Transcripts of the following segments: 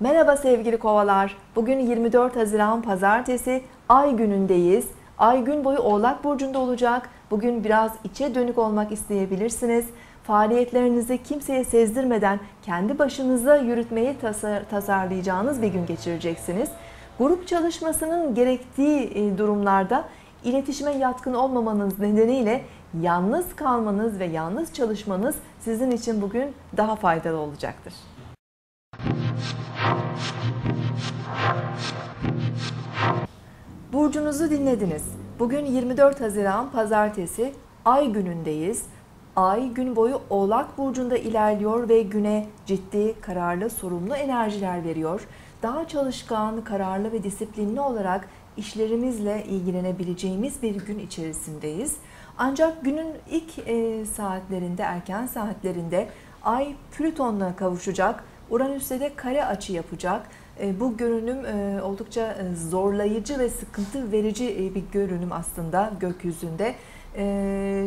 Merhaba sevgili kovalar. Bugün 24 Haziran Pazartesi Ay günündeyiz. Ay gün boyu Oğlak Burcu'nda olacak. Bugün biraz içe dönük olmak isteyebilirsiniz. Faaliyetlerinizi kimseye sezdirmeden kendi başınıza yürütmeyi tasar- tasarlayacağınız bir gün geçireceksiniz. Grup çalışmasının gerektiği e, durumlarda iletişime yatkın olmamanız nedeniyle yalnız kalmanız ve yalnız çalışmanız sizin için bugün daha faydalı olacaktır. Burcunuzu dinlediniz. Bugün 24 Haziran Pazartesi Ay günündeyiz. Ay gün boyu Oğlak Burcu'nda ilerliyor ve güne ciddi, kararlı, sorumlu enerjiler veriyor. Daha çalışkan, kararlı ve disiplinli olarak işlerimizle ilgilenebileceğimiz bir gün içerisindeyiz. Ancak günün ilk e, saatlerinde, erken saatlerinde Ay Plüton'la kavuşacak. Uranüs'te de kare açı yapacak. E, Bu görünüm e, oldukça e, zorlayıcı ve sıkıntı verici bir görünüm aslında gökyüzünde.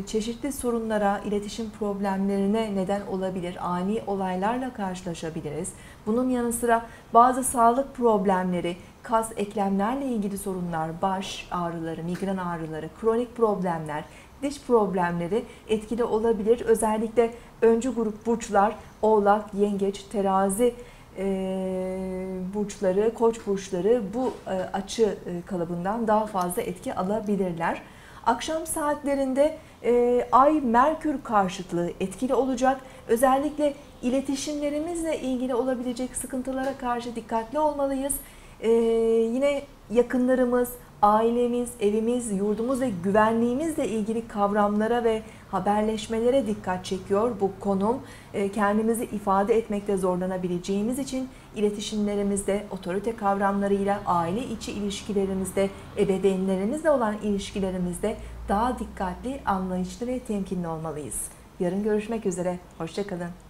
Çeşitli sorunlara, iletişim problemlerine neden olabilir. Ani olaylarla karşılaşabiliriz. Bunun yanı sıra bazı sağlık problemleri, kas eklemlerle ilgili sorunlar, baş ağrıları, migren ağrıları, kronik problemler, diş problemleri etkili olabilir. Özellikle öncü grup burçlar, oğlak, yengeç, terazi burçları, koç burçları bu e, açı e, kalıbından daha fazla etki alabilirler. Akşam saatlerinde e, Ay Merkür karşıtlığı etkili olacak. Özellikle iletişimlerimizle ilgili olabilecek sıkıntılara karşı dikkatli olmalıyız. E, yine yakınlarımız, ailemiz, evimiz, yurdumuz ve güvenliğimizle ilgili kavramlara ve haberleşmelere dikkat çekiyor bu konum. E, Kendimizi ifade etmekte zorlanabileceğimiz için iletişimlerimizde, otorite kavramlarıyla, aile içi ilişkilerimizde, ebeveynlerimizle olan ilişkilerimizde daha dikkatli, anlayışlı ve temkinli olmalıyız. Yarın görüşmek üzere, hoşçakalın.